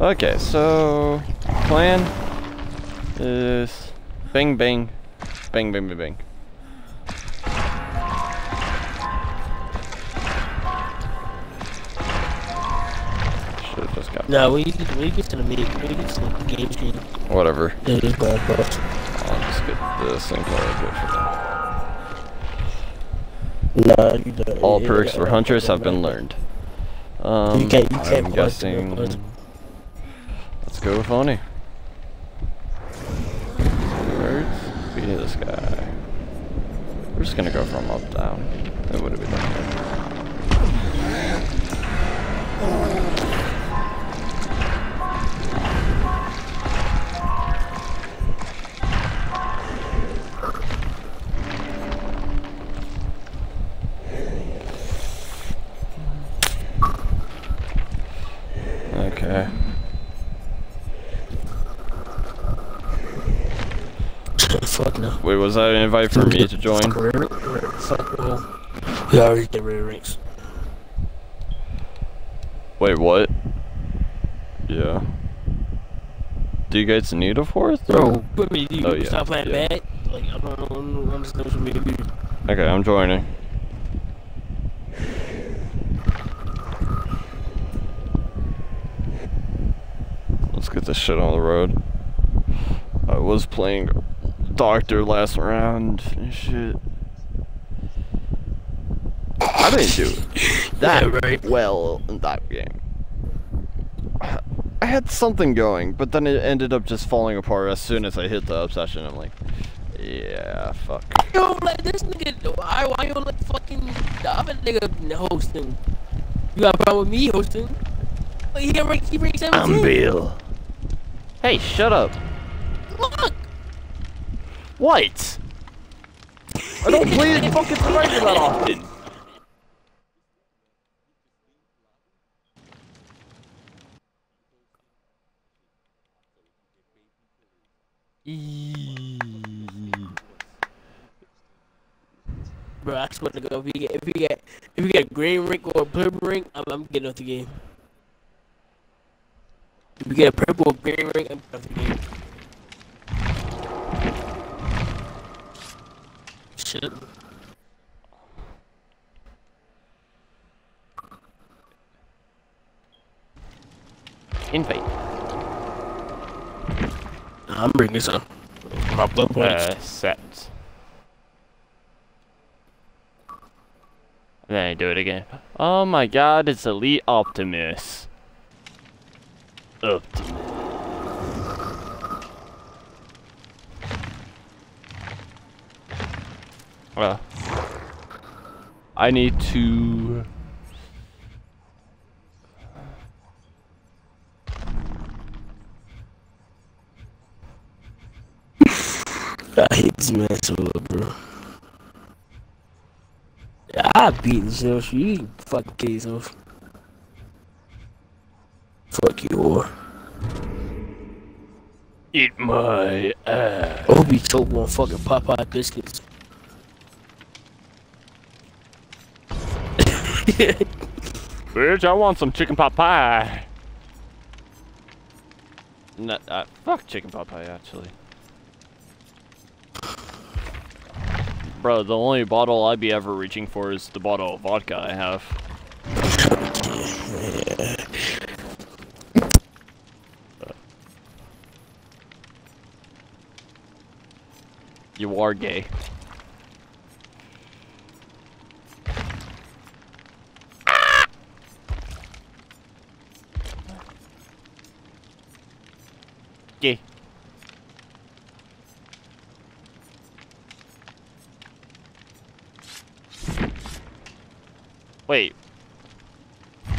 Okay, so plan is bang bang, bang bang bang bang. Should have just got Nah, when you get to the when you get to the game screen, whatever. it's bad bust. I'll just get this and call it good for Nah, them. All perks for hunters have been learned. Um, You can't. You can't. I'm guessing. Go with Oni. Birds. Beat this guy. We're just gonna go from up down. That would have been done. Was that an invite for me to join? Yeah. We get rid of ranks. Wait, what? Yeah. Do you guys need a fourth? Bro, put me. You Oh, yeah, stop playing yeah. bad. Like I don't, I don't understand what you mean. Okay, I'm joining. Let's get this shit on the road. I was playing Doctor last round and shit. I didn't do that Yeah, right. well in that game. I had something going, but then it ended up just falling apart as soon as I hit the obsession. I'm like, yeah, fuck. Yo, let this nigga. Why? Why you let fucking the other nigga hosting? You got a problem with me hosting? Like, he got rank. He rank seventeen. Bill. Hey, shut up. Look. What? I don't play fucking Striker that often. Bro, I swear to God, if you get if you get if you get a green ring or a purple ring, I'm, I'm getting off the game. If you get a purple or green ring, I'm off the game. Shit. Invite. I'm bringing some. My blood points. Uh, set. Then I do it again. Oh my god, it's Elite Optimus. Optimus. Uh, I need to. I hate this man so much, bro. Yeah, I beat this shit. You can fucking kill yourself. Fuck you, whore. Eat my ass. I hope you choke on fucking Popeye biscuits. Bitch, I want some chicken pot pie. No, uh, fuck chicken pot pie, actually. Bro, the only bottle I'd be ever reaching for is the bottle of vodka I have. You are gay. Gay. Wait.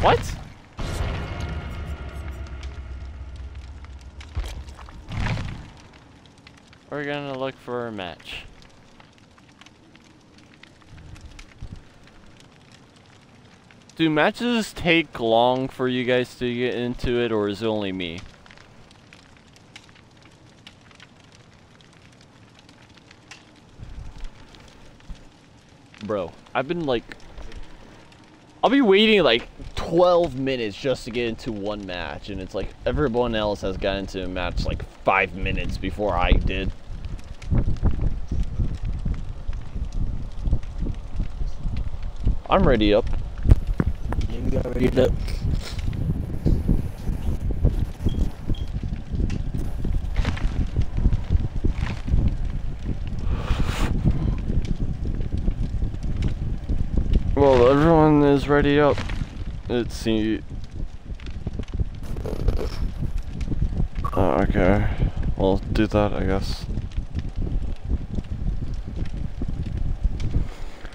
What? We're gonna look for a match. Do matches take long for you guys to get into it, or is it only me? Bro, I've been like I'll be waiting like 12 minutes just to get into one match, and it's like everyone else has gotten into a match like five minutes before I did. I'm ready up. We got ready to. Well, everyone is ready up. Let's see. Oh, okay. Well, do that, I guess.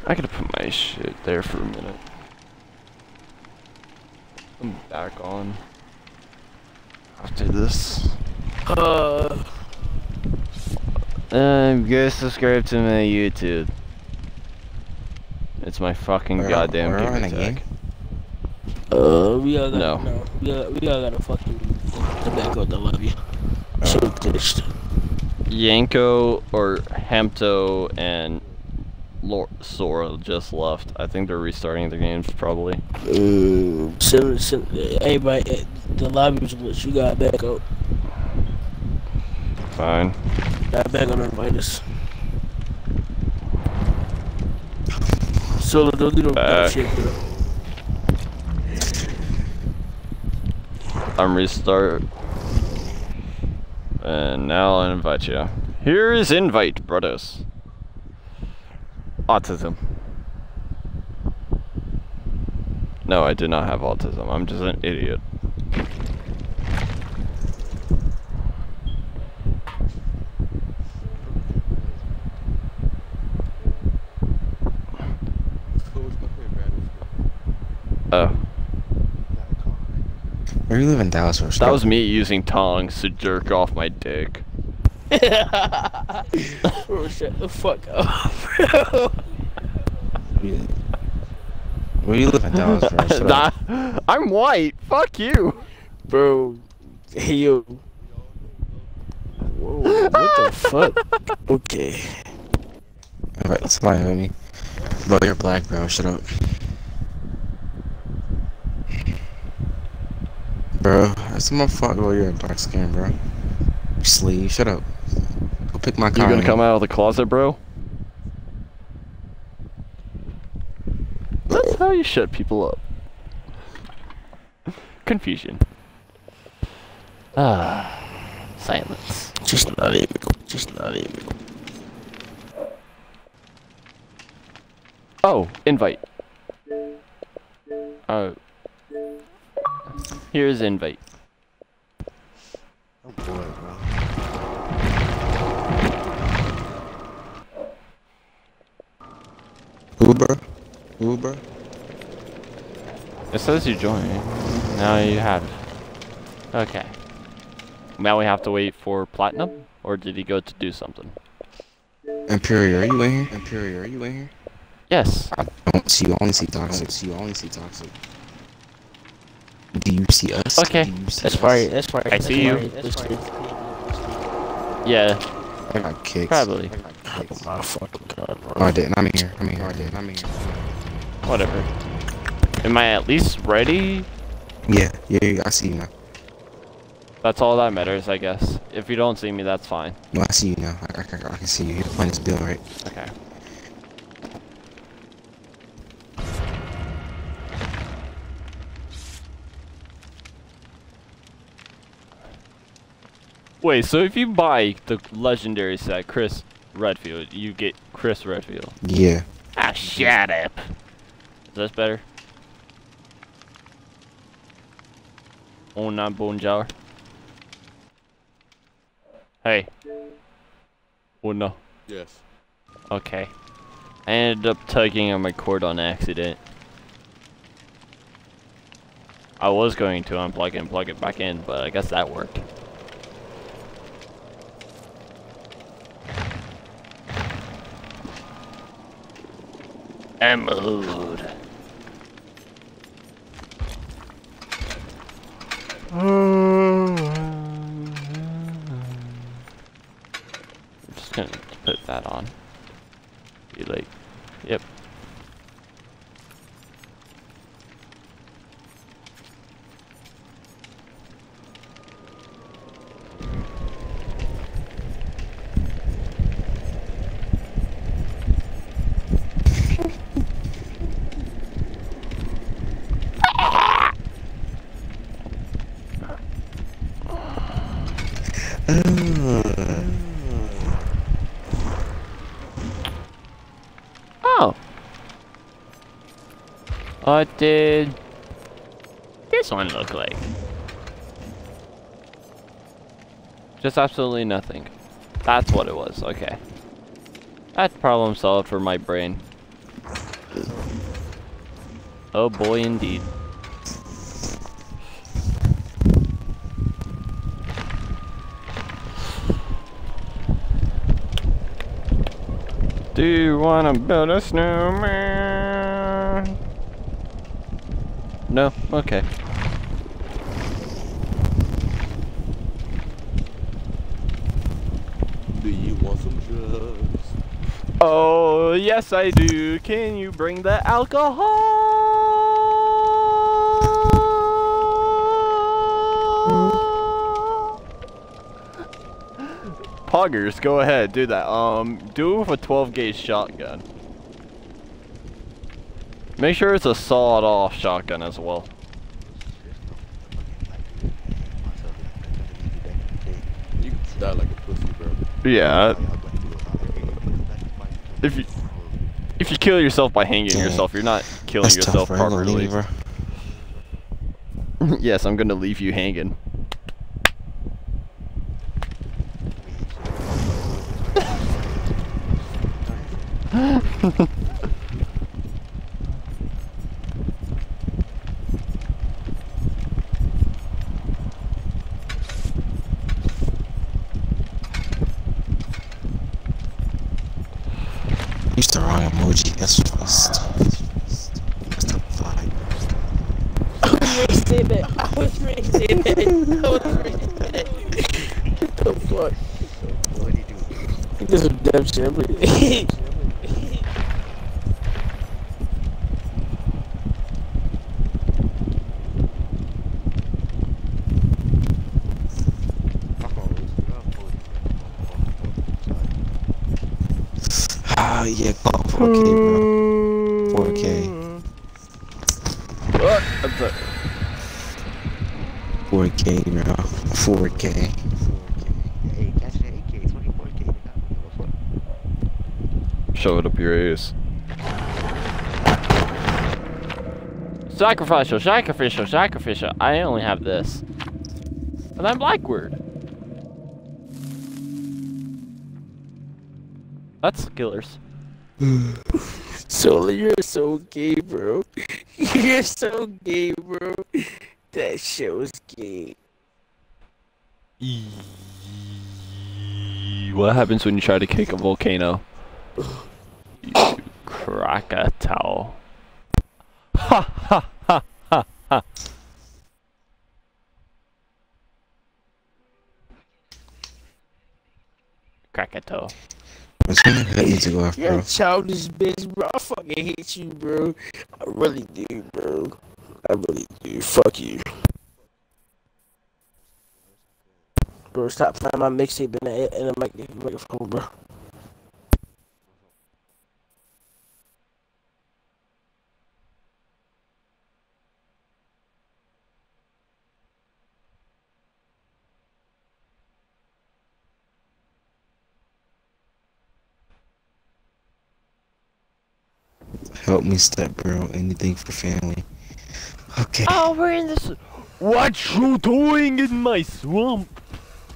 I gotta put my shit there for a minute. I'm back on. After this. Uh, Um, go subscribe to my YouTube. It's my fucking We're- goddamn we're on gamer a game? tag. uh, we all got No. no. We all, we all got to fucking the back out. the love you. So pissed. Yanko or Hemto and Lor- Sora just left. I think they're restarting the games probably. Um, send, send, everybody, eh, the lobby was glitched. You got back out. Fine. Got back out and invite us. Solo, don't do no Back. shit, bro. I'm restart. And now I invite you. Here is invite, brothers. Autism. No, I did not have autism. I'm just an idiot. Oh. Where you live in Dallas or That was me using tongs to jerk off my dick. Oh, bro, shut the fuck up, bro. Where you live in Dallas, bro? Shut. Nah, I'm white. Fuck you. Bro, hey yo. Whoa, what the fuck? Okay. Alright, somebody help me. Bro, you're black, bro. Shut up. Bro, that's my fault. Bro, you're a dark skin, bro. Sleeve, shut up. Go pick my car. You gonna come out of the closet, bro? That's how you shut people up. Confusion. Ah, silence. Just not even. Just not even. Oh, invite. Oh. Here's invite. Oh boy, bro. Uber? Uber? It says you joined. Now you have. Okay. Now we have to wait for platinum, or did he go to do something? Imperial, are you in here? Imperial, are you in here? Yes. I don't see you, I only see toxic. I don't see you, I only see toxic. Do you see us? Okay. Do you see That's us? right. That's right. I see you. That's right. Yeah. I got kicked. Probably. I got kicked. Oh my fucking god, bro. Oh, I didn't. I'm in here. I'm in here. I didn't. I'm in here. Whatever. Am I at least ready? Yeah, yeah, yeah, I see you now. That's all that matters, I guess. If you don't see me, that's fine. No, I see you now. I, I, I can see you. You're playing this bill, right? Okay. Wait, so if you buy the legendary set, Chris Redfield, you get Chris Redfield. Yeah. Ah, shut up. Is this better? Oh, not bonjour. Hey. Oh no. Yes. Okay. I ended up tugging on my cord on accident. I was going to unplug it and plug it back in, but I guess that worked. I'm mm-hmm. just gonna put that on. Be like, yep. Oh. What did this one look like? Just absolutely nothing. That's what it was. Okay. That's problem solved for my brain. Oh boy, indeed. Do you wanna build a snowman? No? Okay. Do you want some drugs? Oh, yes I do. Can you bring the alcohol? Poggers, go ahead, do that. Um, do it with a 12 gauge shotgun. Make sure it's a sawed off shotgun as well. You die like a pussy, bro. Yeah. If you if you kill yourself by hanging Dang. yourself, you're not killing That's yourself tough, bro. I'm properly. leave, yes, I'm gonna leave you hanging. Used the wrong emoji. That's just. That's the vibe. say that. I was ready to say that. I was ready to say that. What the fuck? What do you do? This is dumb shit. I'm ready. Ah, yeah, go 4K, bro. 4K. What? I'm sorry. 4K, bro. 4K. Hey, catch an AK, 24K. Shove it up your ass. Sacrificial, sacrificial, sacrificial. I only have this. And I'm Blackward. That's killers. So you're so gay, bro. You're so gay, bro. That shit was gay. What happens when you try to kick a volcano? You crack a towel. Ha ha ha ha ha. Crack a toe. It's gonna hurt you to go off, You're bro. a childish bitch, bro. I fucking hate you, bro. I really do, bro. I really do. Fuck you. Bro, stop playing my mixtape in the, in the mic- microphone, bro. Help me step, bro. Anything for family. Okay. Oh, we're in this. What you doing in my swamp?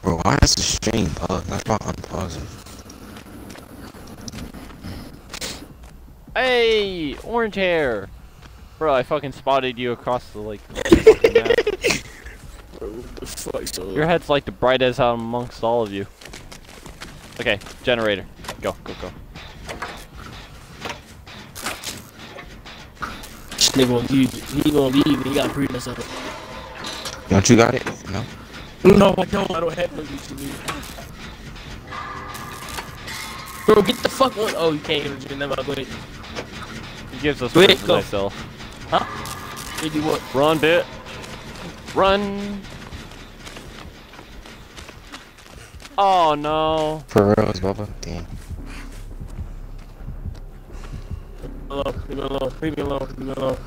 Bro, why is the stream up? That's about unpause it. Hey, orange hair. Bro, I fucking spotted you across the like. fucking map. Bro, what the fuck, so Your head's like the brightest out amongst all of you. Okay, generator. Go, go, go. They gonna leave. He gonna leave. He got pre us up. Don't you got it? No? No, I don't. I don't have no YouTube. Bro, get the fuck on. Oh, you can't hear me. Never mind. Go ahead. He gives us Wait, first go. myself. Maybe what? Run, bit. Run. Oh no. For reals, Bubba? Damn. Leave me alone. Leave me alone. Leave me alone. Leave me alone.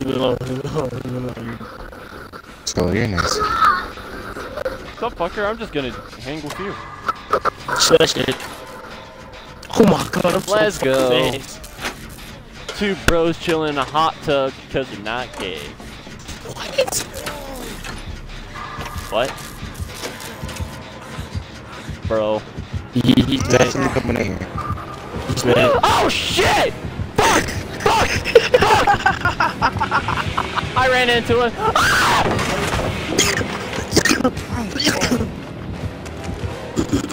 Leave me alone. Leave me alone. Leave me alone. So you're nice. up, fucker? I'm just gonna hang with you. Shush it. Oh my god, I'm Let's fucking go. Two bros chilling in a hot tub because they're not gay. What? What? Bro. He's. Definitely coming in here. He's mad. Oh shit! Fuck! Fuck! Fuck! I ran into it. Ah!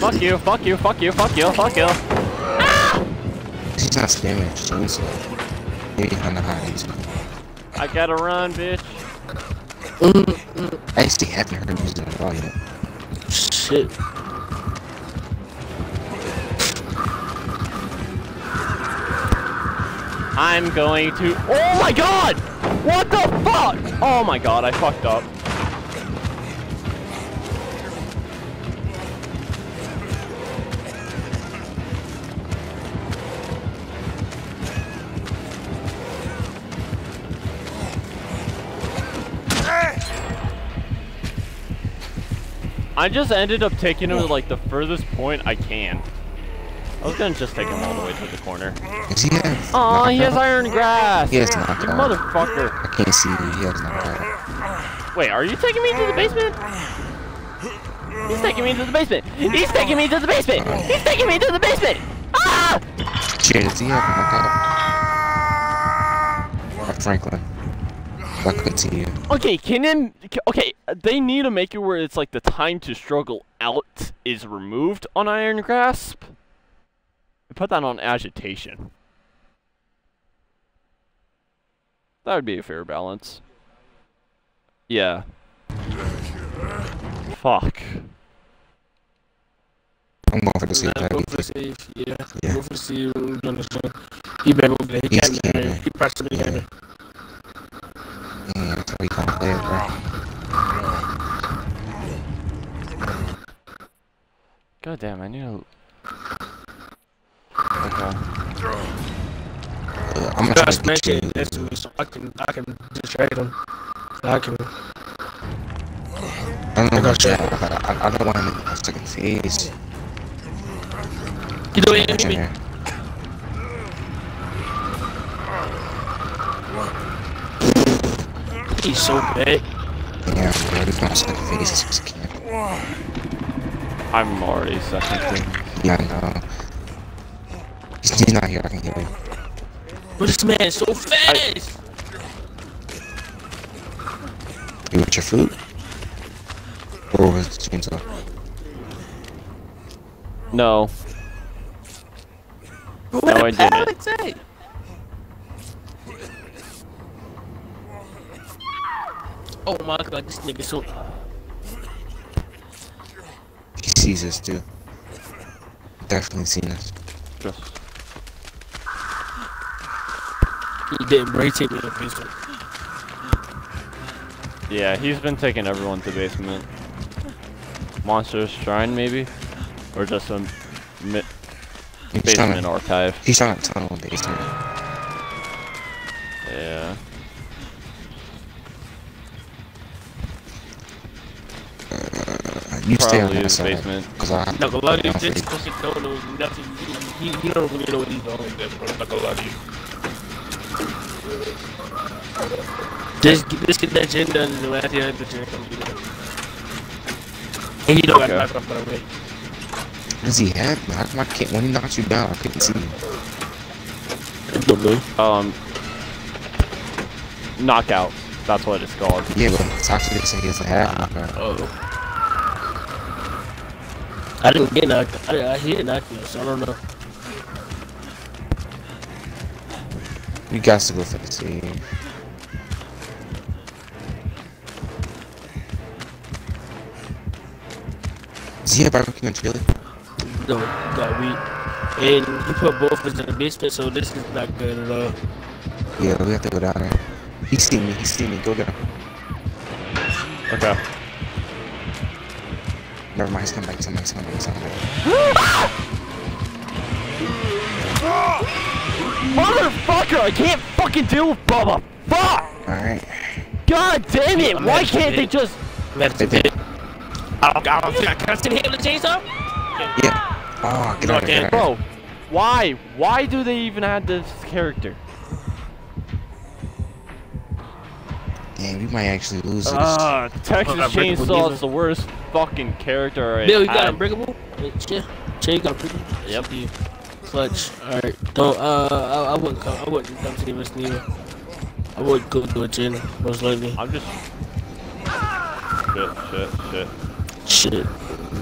fuck you, fuck you, fuck you, fuck you, fuck you. He's not spamming his chainsaw. Maybe behind the highs. I gotta run, bitch. I actually haven't heard him using it at all yet. Shit. I'm going to. Oh my god! What the fuck? Oh my god, I fucked up. I just ended up taking him to like the furthest point I can. I was gonna just take him all the way to the corner. Does he have? Aw, he has iron grasp! He has You knockout. motherfucker! I can't see. He has knockout. Wait, are you taking me to the basement? He's taking me to the basement! He's taking me to the basement! He's taking me to the basement! Ah! Shit, does he have knockout? Or Franklin. I couldn't see you. Okay, can him. Okay, they need to make it where it's like the time to struggle out is removed on Iron Grasp. Put that on agitation. That would be a fair balance. Yeah. Fuck. I'm going for the safe. That'd go for the safe. Yeah. Yeah. Go for the safe. Gonna show. He back over there. He He's can't be there. He possibly Yeah. camping. Yeah, that's how we gonna play it, bro. God damn, I need to. Okay. Uh, I'm gonna Just to get you. mention this to me so I can I can distract him. I can. I don't know I got that. I, I, I don't want him to have second phase. You know what? Hit me. He's so big. Yeah, bro, he's not second phase. He's just can't. I'm already second thing. Yeah, I know. He's, he's not here. I can hear him. But this man is so fast. You want your food? Or was it chainsaw? No. What No, I didn't. hell did say? Oh my god, this nigga so. He sees us too. Definitely seen us. Just. He didn't break take me to pistol. Yeah, he's been taking everyone to basement. Monster Shrine, maybe? Or just a mi- He's basement trying to, archive. he's trying to tunnel basement. Yeah. Uh, you stay on Probably that his side. basement. Cause I Like a lot of you just cause he don't know nothing. He, he, he don't really know what he's doing there, bro. Like Just, get- just get that gym done and after you have the gym come do that. And you don't Okay. got knocked off by the way. Does he have? How come I can't? When he knocked you down, I couldn't see him. I don't know. Um. Knockout. That's what it's called. Yeah, but talk to this and he doesn't have knockout. Oh. I didn't get knocked. I, I hit knocked out, so I don't know. You got to go for the save. Does he have barbecue and chili? No, got weak. And he put both of us in the basement, so this is not good at all. Yeah, we have to go down there. He see me. He see me. Go get him. Okay. Never mind. He's coming back. He's coming back. He's coming back. He's coming back. Motherfucker, I can't fucking deal with Bubba. Fuck! All right. God damn it! I'm Why at can't they pit. just? That's They it. did. I don't, I don't think I can I sit here with the chainsaw? Yeah. Oh, get No, out of here. Bro, why? Why do they even add this character? Damn, we might actually lose this. Ah, Texas Oh, Chainsaw is the worst fucking character I Bill, you got had. unbreakable? Wait, Chill. Chill, you got unbreakable? Yep. Yeah. Clutch. Alright. Don't, uh, I, I wouldn't come, I wouldn't come to this neither. I would go to a gym, most likely. I'm just. Shit, shit, shit. Shit.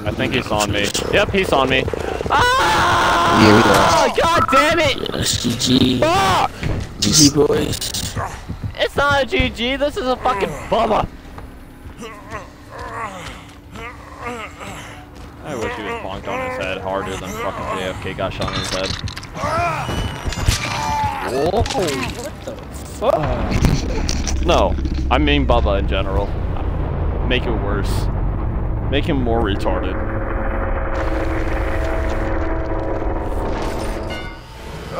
I think he's on me. Yep, he's on me. Yeah, we Ah! God damn it! Yeah, that's GG. Fuck! GG, boys. It's not a GG, this is a fucking Bubba! I wish he was bonked on his head harder than fucking JFK got shot in his head. Whoa, what the fuck? No, I mean Bubba in general. Make it worse. Make him more retarded.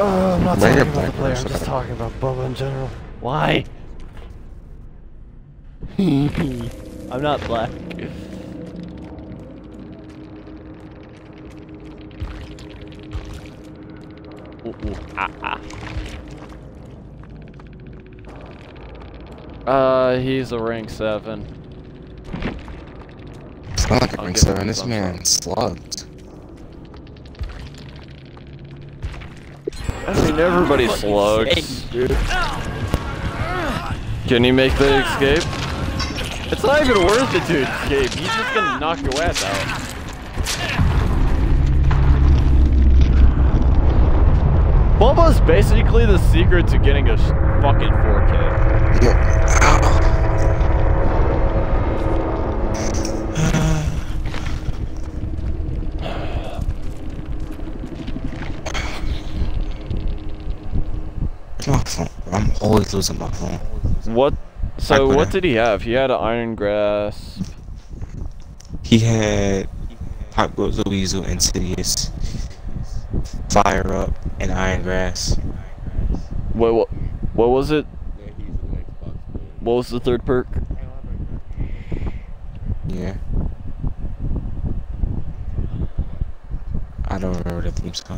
Oh, I'm not Right talking about the player, I'm just talking about Bubba in general. Why? I'm not black. Uh, he's a rank 7. It's not like a I'll rank give him 7. This some man slugged. I mean, everybody slugs. Can you make the escape? It's not even worth it to escape. He's just gonna knock your ass out. Basically the secret to getting a fucking 4K. Yeah. My phone. I'm always losing my phone. What? So what did he have? He had an iron grasp. He had Pop Goes the Weasel, Insidious, Fire Up, and Iron Grasp. What? What, what was it? What was the third perk? Yeah. I don't remember the theme song.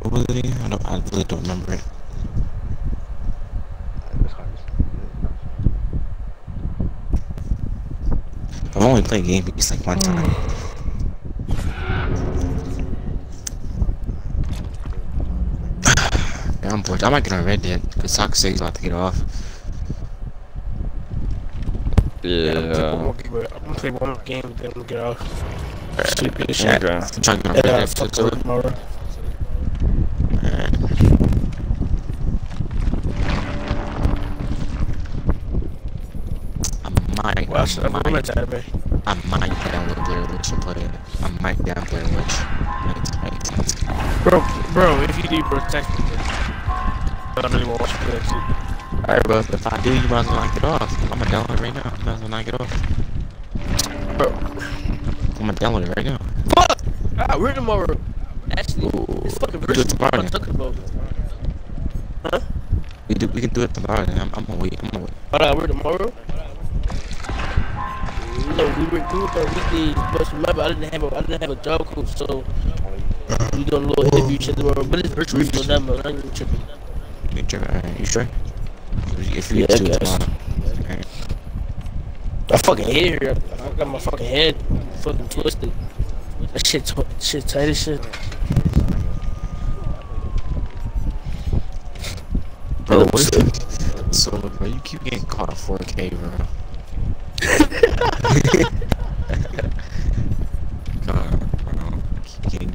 What was it again? I don't. I really don't remember it. I've only played Game Beast like one time. I'm bored. I might get on Red Dead because Soccer says he's about to get off. Yeah. I'm gonna play one more game, then we'll get off. Stupid as shit. Okay. I'm trying to get on Red Yeah, Dead fuck too. with tomorrow. I might, Well, I I'm might, Saturday. I might download Blair Witch and play it. I might download Blair Witch. Might, might. Bro, bro, if you do, bro, text me. I really want to watch that shit. Alright, bro. If I do, you might as well knock it off. I'm gonna download it right now. You might as well knock it off. Bro, I'm gonna download it right now. fuck! Ah, we're tomorrow. Actually, Ooh, it's fucking virtual. tomorrow What I'm then. talking about. Huh? We do. We can do it tomorrow. Then. I'm, I'm gonna wait. I'm gonna wait. Hold on, we're tomorrow. No, we were doing our weekly, but remember, I didn't have a, I didn't have a job coach, so we doing a little shit tomorrow. But it's virtual, so that much. I'm not tripping. You uh, sure? You sure? If you Yeah, do it tomorrow. I fucking hate here. I got my fucking head fucking twisted. That shit, tw- shit tight as shit. Bro, Yeah, what so- bro, you keep getting caught on 4K, bro. God, bro. Keep getting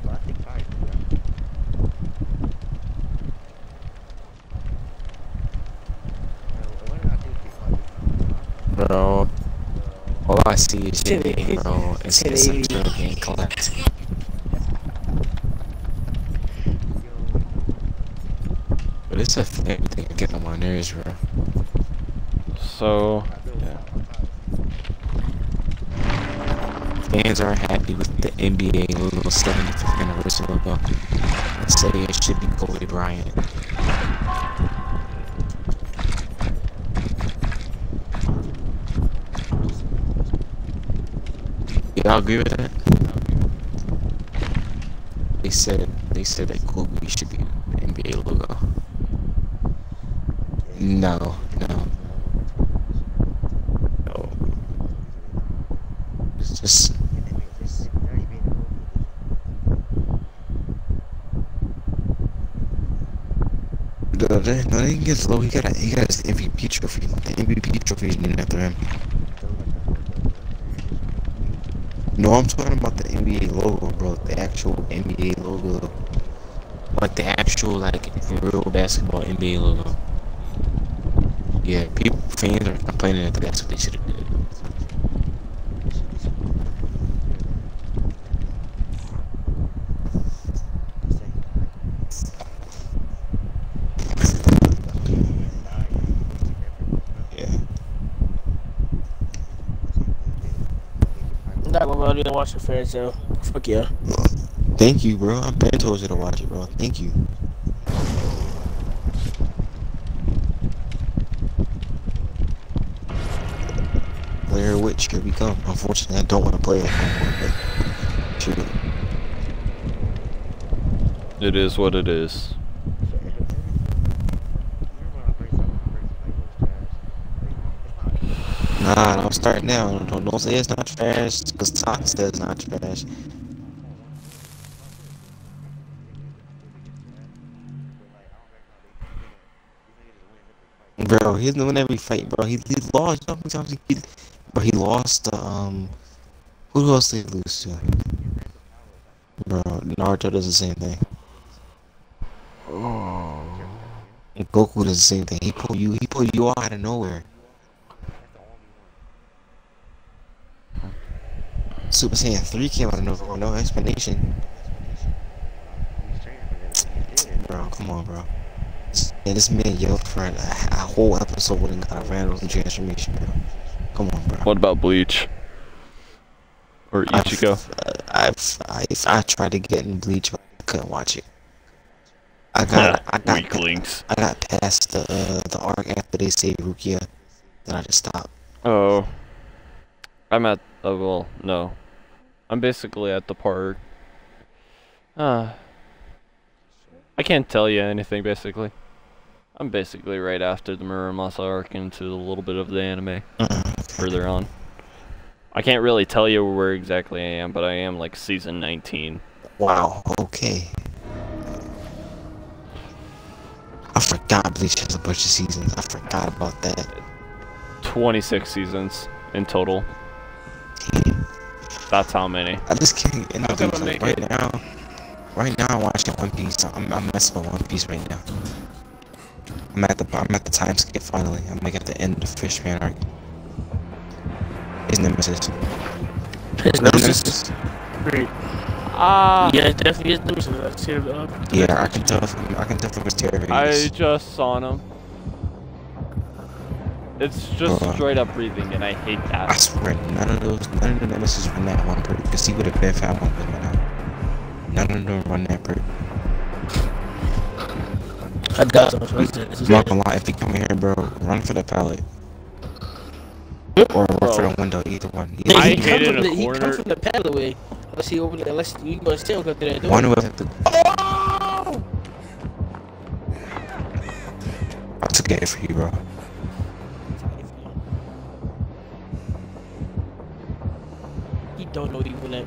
Bro, all I see is your bro. It's, shit, it's a eighty. drill getting collect. But it's a thing getting on my nerves, bro. So, yeah. Fans are happy with the NBA little 75th anniversary logo. Uh, I say it should be Kobe Bryant. Y'all agree with that? They said they said that Kobe should be the NBA logo. No, no. No. It's just no, they, no, they can get low. He got a, he got his MVP trophy. The MVP trophy is named after him. No, I'm talking about the NBA logo, bro. The actual NBA logo. Like the actual, like, real basketball NBA logo. Yeah, people, fans are complaining that that's what they should have did. Yeah. I'm not gonna really watch the fair so fuck yeah. Thank you, bro. I've been told you to watch it, bro. Thank you. Blair Witch, here we come. Unfortunately, I don't want to play it anymore, but shoot. It is what it is. Nah, don't start now. Don't, don't say it's not trash, because Talk says it's not trash. Bro, he's doing every fight, bro. He, he lost. You know how many times he, bro, he lost um, who else did he lose to? Bro, Naruto does the same thing. And Goku does the same thing. He pull you, he pull you out of nowhere. Super Saiyan 3 came out of nowhere, no explanation. Bro, come on, bro. Yeah, this man yelled for a, a whole episode and got a random transformation, bro. Come on, bro. What about Bleach? Or Ichigo? uh, I've, I've, I tried to get in Bleach, but I couldn't watch it. I got, I got, Weaklings. I got past the, uh, the arc after they saved Rukia, then I just stopped. Oh. I'm at, oh well, no. I'm basically at the park. Uh, I can't tell you anything, basically. I'm basically right after the Muramasa arc into a little bit of the anime, Uh-uh. further on. I can't really tell you where exactly I am, but I am like season 19. Wow, okay. I forgot Bleach has a bunch of seasons. I forgot about that. 26 seasons in total. Damn. That's how many. I just can't get into How can Bleach. I Like, right it? now. Right now I'm watching One Piece. I'm, I'm messing with One Piece right now. I'm at the I'm at the time skip finally. I'm like at the end of the Fishman arc. His nemesis. His Nemesis? Great. Ah, Yeah, it definitely is nemesis. I see it up. Yeah, I can tell from I can tell from his terror I just saw him. It's just Uh. straight up breathing, and I hate that. I swear, none of those, none of the nemesis run that one bird. Because he would have been found one by now. None of them run that bird. I got some. So it's, it's I'm not gonna lie, if you come here, bro, run for the pallet. Or run for the window, either one. Yeah, I Either he hid come in from a the, He corner. come from the paddle away. Unless he over there, unless you gonna still go through that door. one who have to. Oh! I took it for you, bro. Don't know even that.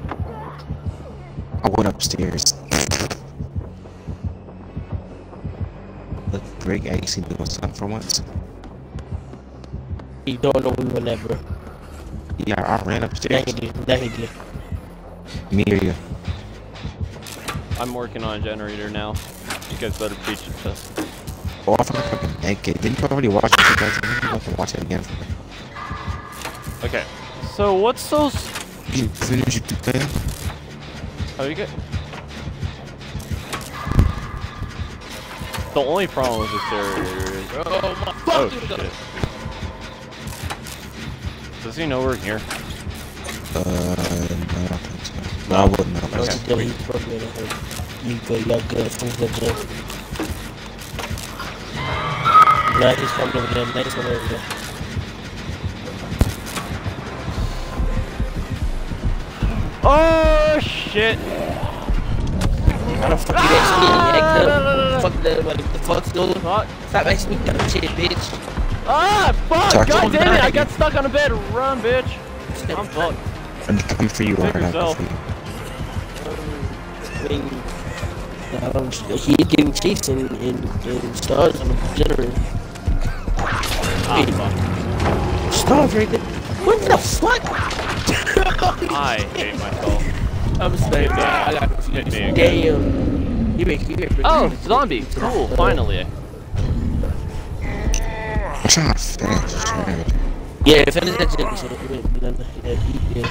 I went upstairs. Look, Greg actually doing something for once. He don't know even that, bro. Yeah, I ran upstairs. he did. That he did. Me or you? I'm working on a generator now. You guys better preach it to. Oh, I forgot fucking AK. Didn't you already watch it? You guys didn't have to watch it again. Okay. So what's those? You finish your two plan? How do you get? The only problem with this generator is. Oh my Oh fucking shit. Does he know we're here? Uh, no, I don't think so. No, I wouldn't know. No, Okay. he did. He's fucking with her. You good? You got good. From good job. He's coming over there. Nice one over there. Oh shit! I don't fucking ask me and act. Fuck that, what the fuck's going on? Stop asking me dumb shit, bitch. Ah, fuck! Talk God damn it! I got stuck on a bed. Run, bitch! I'm fucked. I'm coming for you, Save Warren. Yourself. coming for you. I mean, I don't, he getting chased and, and, and stars on the generator. Ah, fuck. Stars right there. What the fuck? I hate myself. I'm sorry, man. I got Hit confused. me again. Damn. You make you make Oh, zombie! Cool, finally. I'm trying to finish. Trying to... Yeah, finish that shit. So, yeah, yeah, yeah, yeah.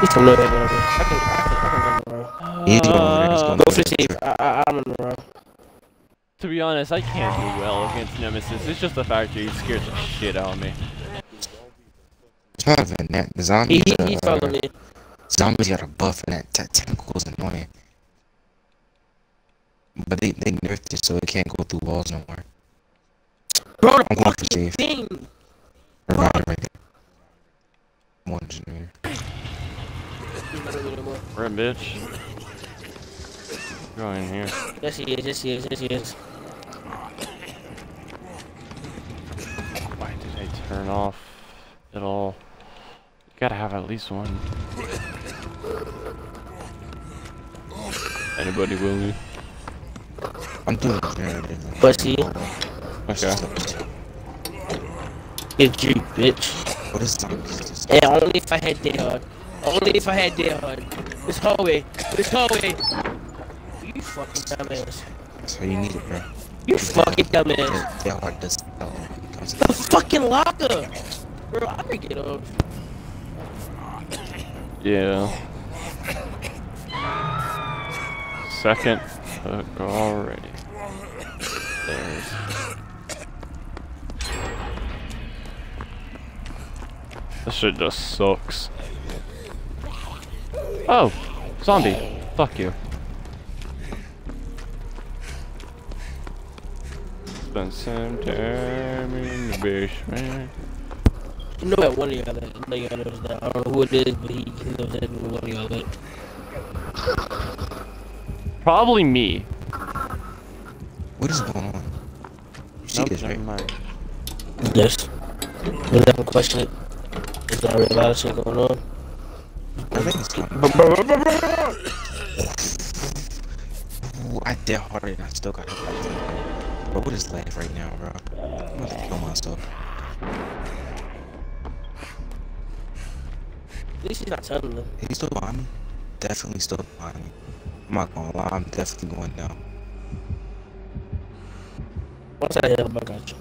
He's from nowhere, whatever. I can, I can, I can run around. He's going over there. He's Uh, going Go over for there. safe. I, I, I'm running around. To be honest, I can't do well against Nemesis. It's just the fact that he scares the shit out of me. It's that. The He, zombies, he, he's uh, following me. zombies got a buff and that, that tentacle is annoying. But they, they nerfed it so it can't go through walls no more. Bro, I'm the going for safe. thing. Right, right there. One generator. Run, bitch. Go in here. Yes, he is. Yes, he is. Yes, he is. Why did I turn off at all? You gotta have at least one. Anybody willing? I'm doing the. Pussy. Okay. It's you, bitch. What is zombies? Just, And only if I had dead hard. Only if I had dead hard. This hallway. This hallway. You fucking dumbass. that's how you need it, bro. You fucking dumbass. Because their heart does it comes The fucking locker. Bro, I'm gonna get off. Yeah. Second hook already. There's. This shit just sucks. Oh, zombie. Fuck you. Spent some time in the basement. You know that one of y'all that, know y'all knows that. I don't know who it is, but he, he knows that one of y'all that. Probably me. What is going on? You see Nope, this, right? mind. Yes. We'll never question it. There's already a lot of shit going on. I think it's coming. Ooh, I dead hard and I still got hit. Bro, what is life right now, bro? I'm about to kill myself. At least he's not telling them. Is he still behind me? Definitely still behind me. I'm not gonna lie, I'm definitely going down. Once I hit him, I got you.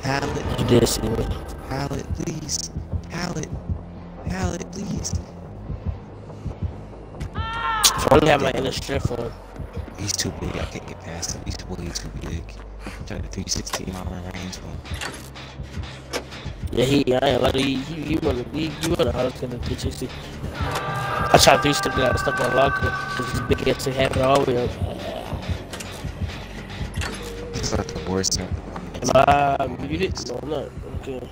Pallet, You did see me. pallet, please. Pallet, pallet, please. If I only have my inner strength on. He's too big, I can't get past him. He's way too big. Trying to 316 mile range for him. Yeah, he, I ain't like, he, he, he wanna, he, he wanna hard to the 360. I tried 360, I was stuck on locker, cause his big ass thing happened all the way up. He's like the worst thing. Am I muted? No, I'm not. Okay.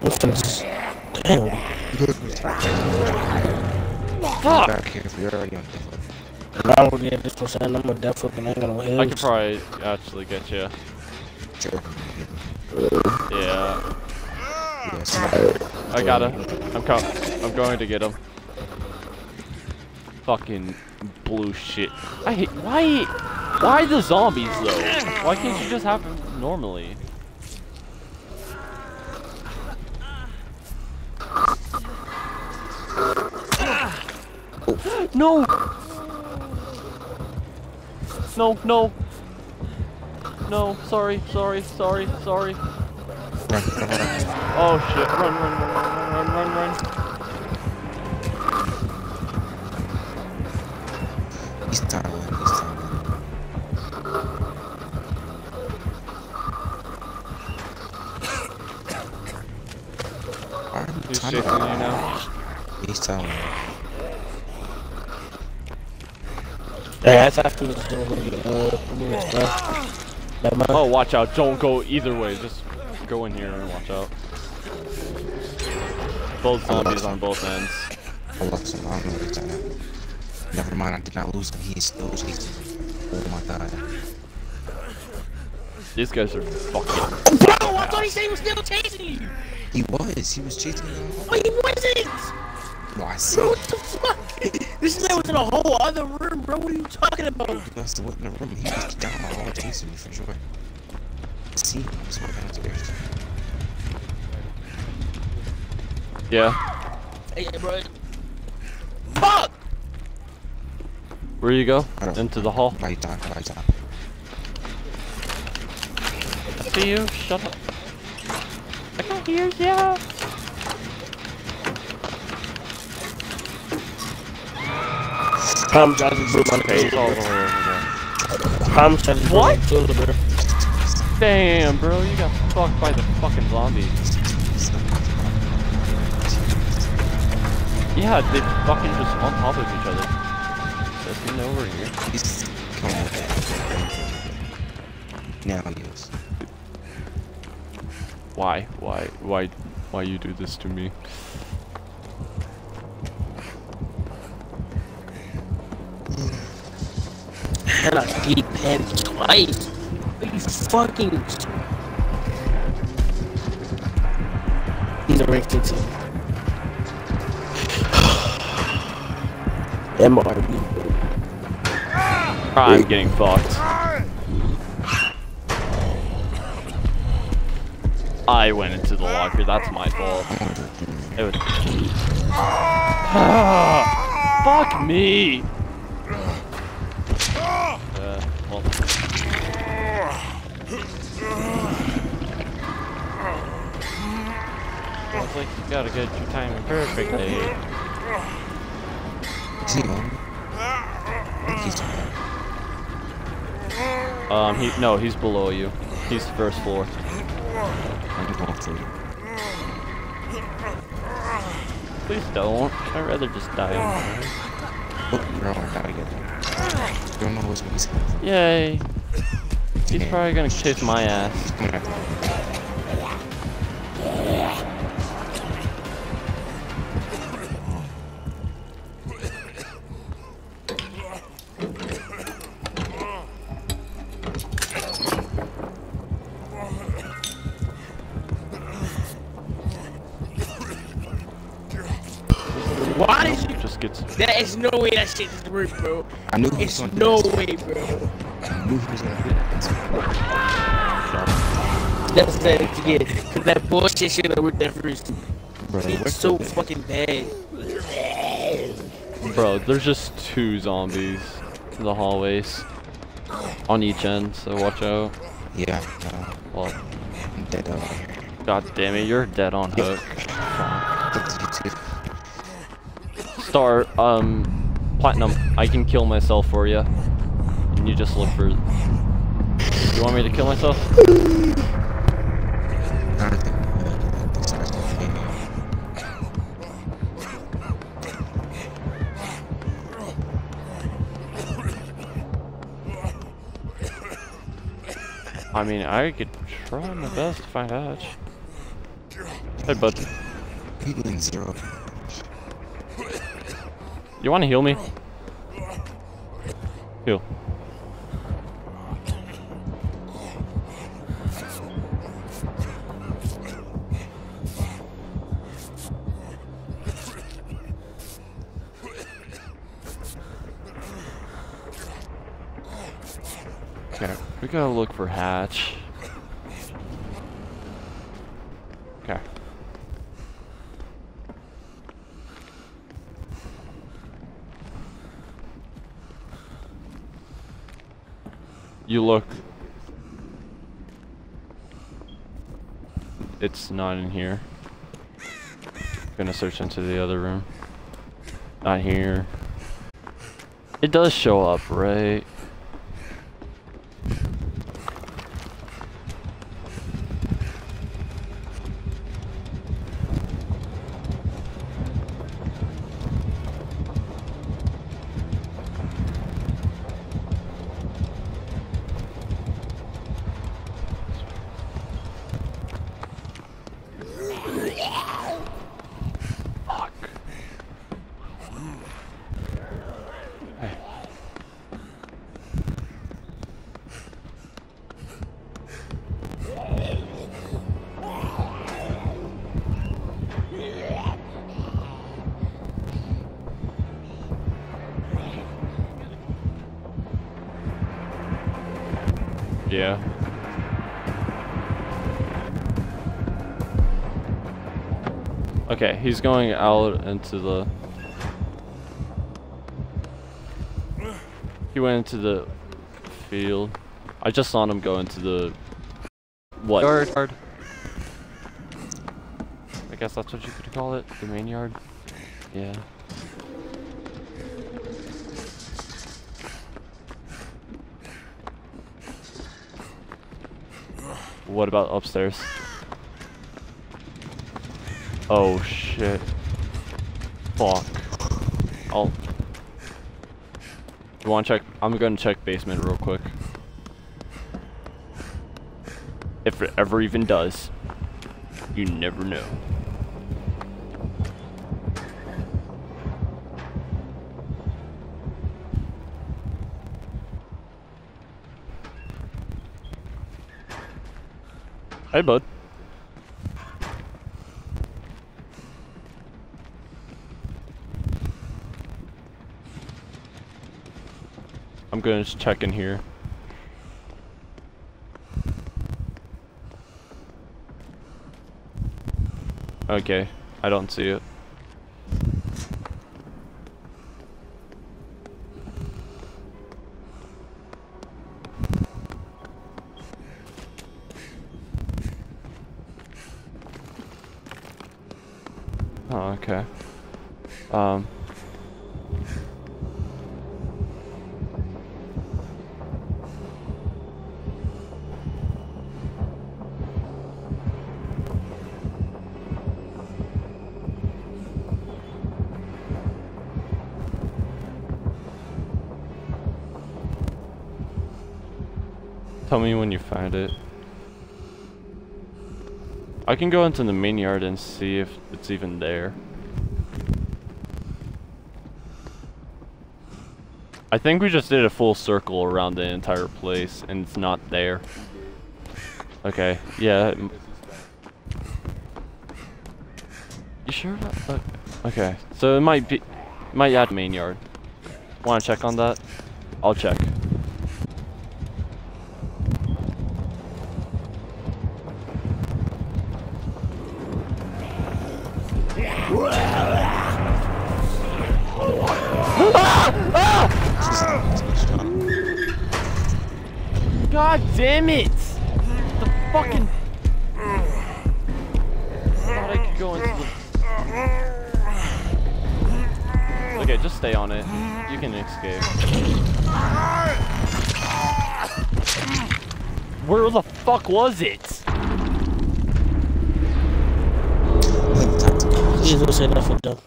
What's this? Damn. Fuck! Back here, if you're already on different. I don't get this percent. I'm a deaf fucking ain't gonna I could probably actually get you. Sure. Yeah, Yes. I gotta. I'm co- I'm going to get him. Fucking blue shit. I hate. Why? Why the zombies though? Why can't you just have them normally? No! No, no! No, sorry, sorry, sorry, sorry. Oh shit, run, run, run, run, run, run, run. He's tunneling. He's tunneling. Why are you He's chasing you now. He's tunneling. Hey, that's after this door. Uh, moving stuff. Never mind. Oh, watch out. Don't go either way. Just go in here and watch out. Both zombies on both ends. I lost him. I don't know what he's done. Never mind, I did not lose him. He's still chasing. Oh my god. These guys are fucking. Bro, I thought he said he was still chasing you. He was. He was chasing me. Wait, he wasn't. No, I Bro, see. what the fuck? This man was in a whole other room, bro. What are you talking about? He must have went in the room. He was down the hall chasing me for sure. See, I was walking upstairs. Yeah. Hey, bro. Fuck! Where you go? Into the hall. Right down, right down. I see you. Shut up. I can hear you. Tom Johnson blew my oh, oh, Okay, face. all the way over Tom Johnson blew my shoulder, bro. Damn, bro, you got fucked by the fucking zombies. Yeah, they fucking just on top of each other. There's nothing over here. He's coming over. Now he is. Why? Why? Why? Why you do this to me? I beat him twice. Are you fucking... He's a ranked team. MRB. I'm getting fucked. I went into the locker. That's my fault. It was. Fuck me. Gotta get your timing perfectly. Is he on? I think he's on. Um, he no, he's below you. He's first floor. I'm going for you. Please don't. I'd rather just die. Oh, bro, I gotta get. Don't know what's Yay. He's probably gonna chase my ass. No way that shit is work, bro. I knew he It's was no this. way, bro. I knew he was going to do this. That's the again. Cause that bullshit should have worked at first. Bro, it It's so with fucking bad. Bro, there's just two zombies in the hallways on each end, so watch out. Yeah, uh, Well, I'm dead over here. god damn it, you're dead on hook. Star, um, platinum, I can kill myself for you. And you just look for. You want me to kill myself? I mean, I could try my best to find out. Hey, bud, People in zero. You want to heal me? Heal. Okay, we gotta look for hatch. Okay. You look. It's not in here. Gonna search into the other room. Not here. It does show up, right? Okay, he's going out into the. He went into the field. I just saw him go into the what yard? I guess that's what you could call it, the main yard. Yeah. What about upstairs? Oh shit. Fuck. I'll. You want to check? I'm gonna check basement real quick. If it ever even does. You never know. Hey, bud. Gonna just check in here. Okay, I don't see it. Tell me when you find it. I can go into the main yard and see if it's even there. I think we just did a full circle around the entire place and it's not there. Okay, yeah. You sure about that? Okay, so it might be, might add main yard. Want to check on that? I'll check. Damn it! The fucking. Thought I could go into the. Okay, just stay on it. You can escape. Where the fuck was it? He's gonna say nothing though.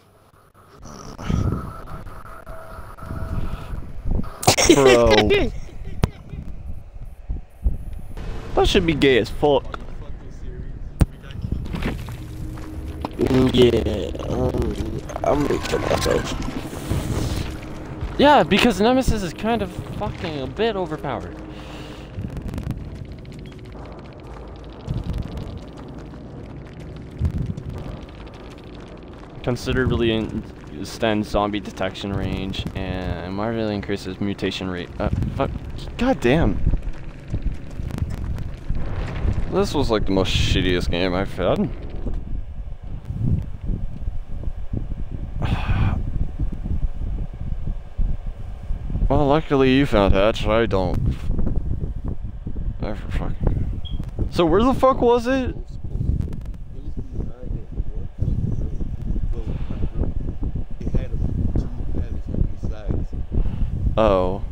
Bro. that should be gay as fuck. Yeah, um, I'm gonna kill myself. Yeah, because Nemesis is kind of fucking a bit overpowered. Considerably extends zombie detection range and moderately increases mutation rate. Uh, fuck. God damn. This was like the most shittiest game I've had. Well, luckily you found Hatch. I don't. For fucking. So where the fuck was it? Oh.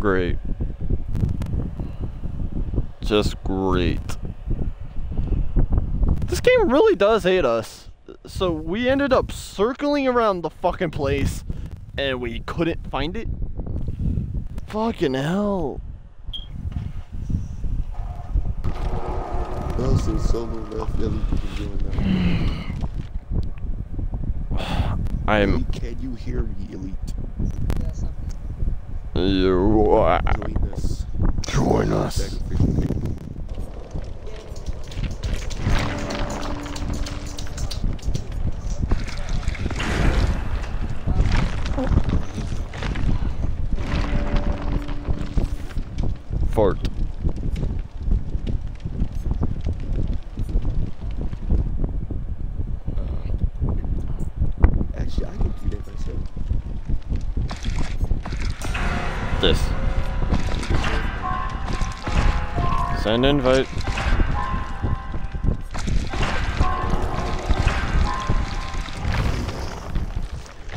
Great. Just great. This game really does hate us. So we ended up circling around the fucking place and we couldn't find it. Fucking hell. Also, solo left Ellie doing that. I'm Can you hear me, Elite? you Join us. join us. Sacrificial people. fart. Actually, I can do that myself. This. Send invite.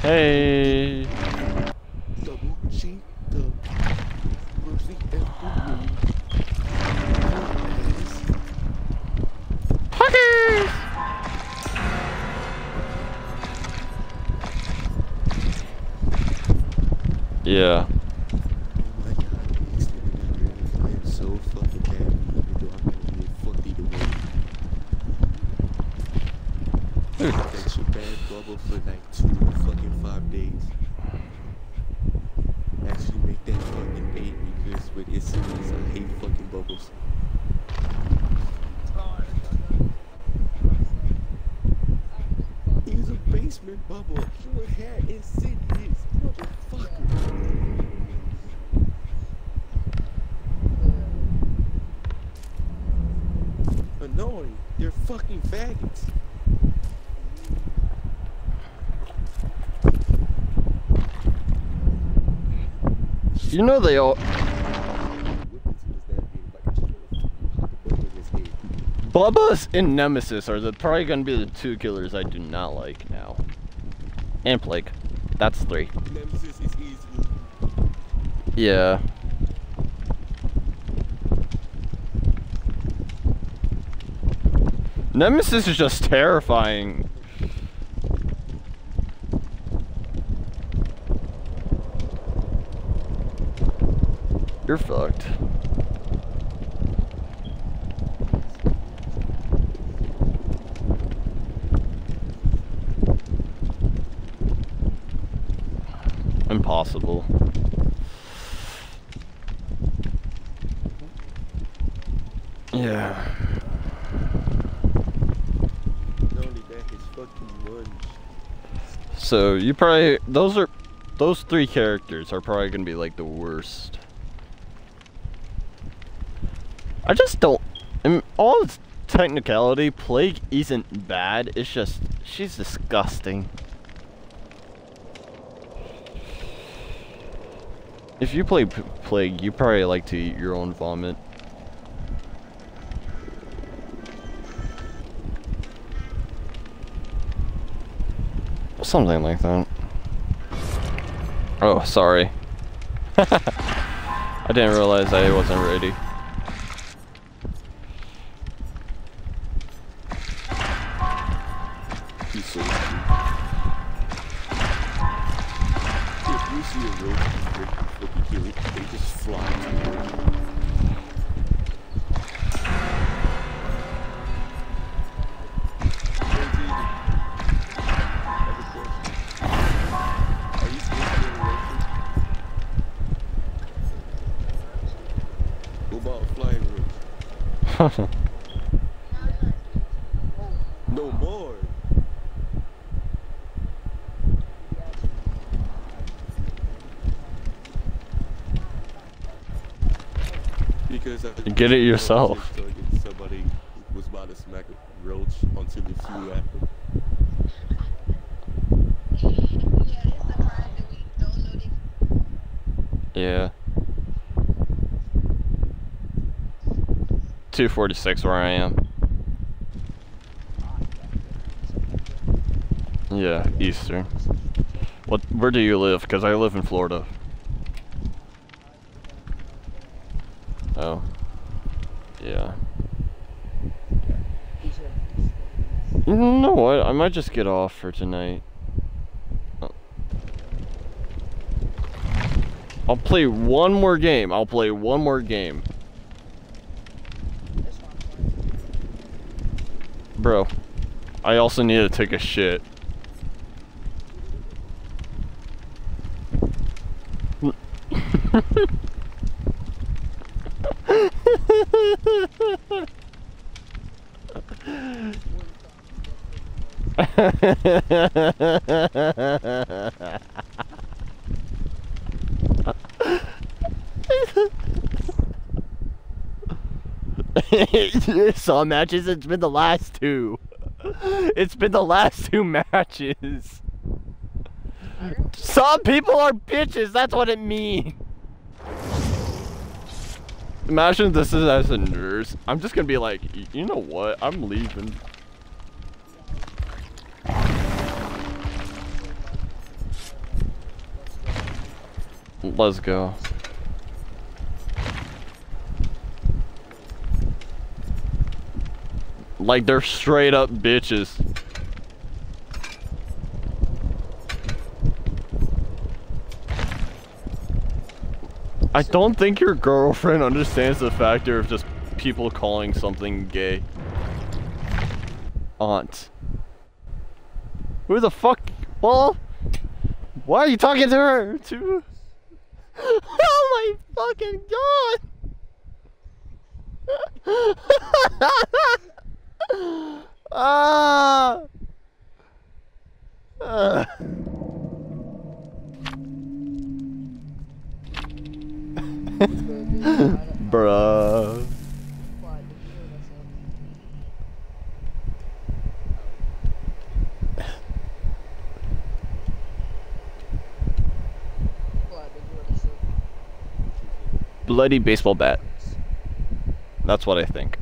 Hey. Double cheek, the Rosie and Yeah. Oh my god, these niggas, I am so fucking happy, even though I'm gonna be fucked either way. That shit bad bubble for like two fucking five days. Actually make that fucking eight because with it series, I hate fucking bubbles. He's a basement bubble. Your hat is insidious, motherfucker. Annoying. They're fucking faggots. You know they all. Whip into his damn head like a straight pop the bubble know they are. Bubba's and Nemesis are the, probably gonna be the two killers I do not like now. And Plague. That's three. Nemesis is easily Yeah. Nemesis is just terrifying. You're fucked. Impossible. Yeah. So you probably those are those three characters are probably gonna be like the worst. I just don't. In all its technicality, Plague isn't bad. It's just she's disgusting. If you play P- Plague, you probably like to eat your own vomit. Something like that. Oh, sorry. I didn't realize I wasn't ready. Get it yourself. Somebody was about to smack a roach until it flew at them. yeah. 246 where I am. Yeah, Eastern. What? Where do you live? Because I live in Florida. Oh. Yeah. You know what? I might just get off for tonight. I'll play one more game. I'll play one more game. Bro, I also need to take a shit. Some matches, it's been the last two. It's been the last two matches. Some people are bitches, that's what it means. Imagine this is as a nurse. I'm just gonna be like, you know what? I'm leaving. Let's go. Like they're straight up bitches. I don't think your girlfriend understands the factor of just people calling something gay. Aunt. Who the fuck? Well, why are you talking to her? To? Oh my fucking god! ah! Bruh. Bloody baseball bat. That's what I think. Bro, if I get our troops, they might.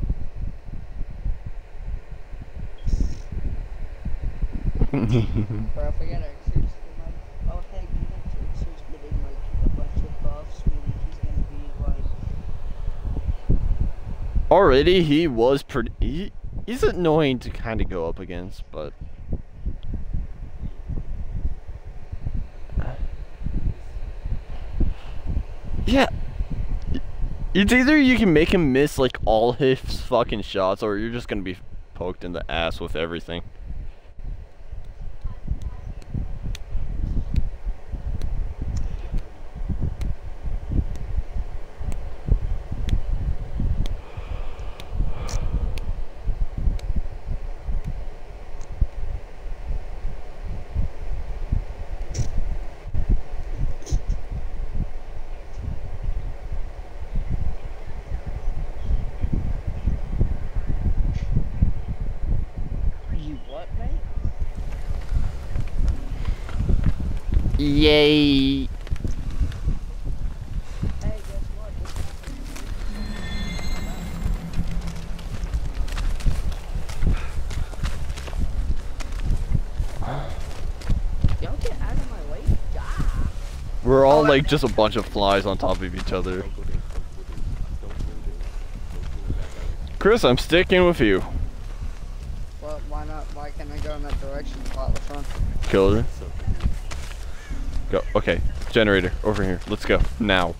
Oh, heck, you know, troops who's getting like a bunch of buffs, meaning he's gonna be like. Already, he was pretty. He, he's annoying to kind of go up against, but. Yeah. It's either you can make him miss like all his fucking shots, or you're just gonna be poked in the ass with everything. You what, mate? Yay! Hey, guess what? Y'all get out of my way. God. We're all oh, like just a bunch of flies on top of each other. Chris, I'm sticking with you. Well, why not? Why can't I go in that direction? What, what's wrong? Killer. Go. Okay. Generator, over here. Let's go. Now.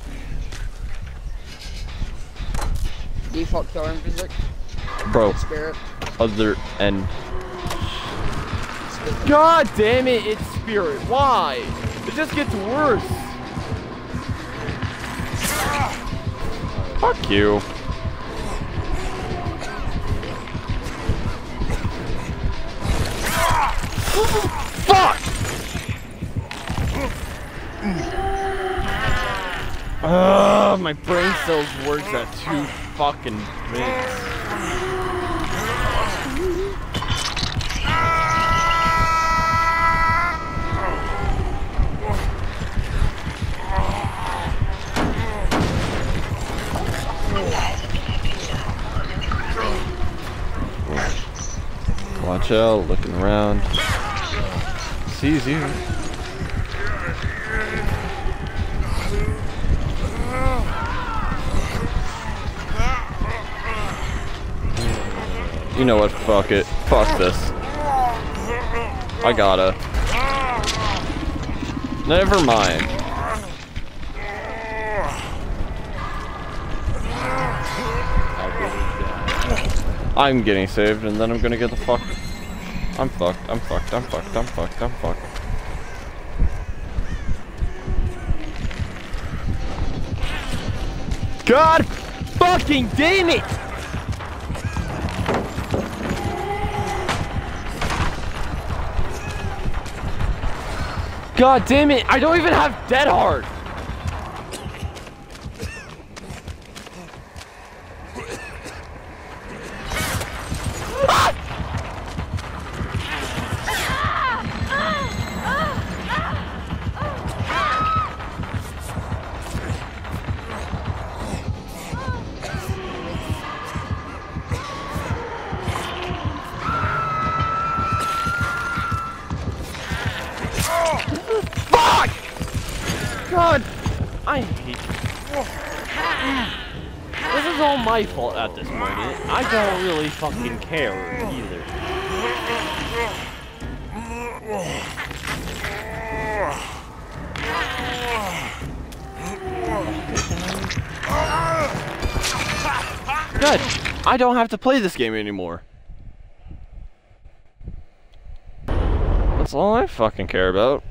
Default killer music. Bro, Spirit. other end. God damn it, it's spirit. Why? It just gets worse. Fuck you. My brain cells works at two fucking minutes. Watch out, looking around. Sees you. You know what? Fuck it. Fuck this. I gotta. Never mind. I'm getting saved and then I'm gonna get the fuck. I'm fucked. I'm fucked. I'm fucked. I'm fucked. I'm fucked. God fucking damn it! God damn it! I don't even have dead hard. Fucking care either. Good. I don't have to play this game anymore. That's all I fucking care about.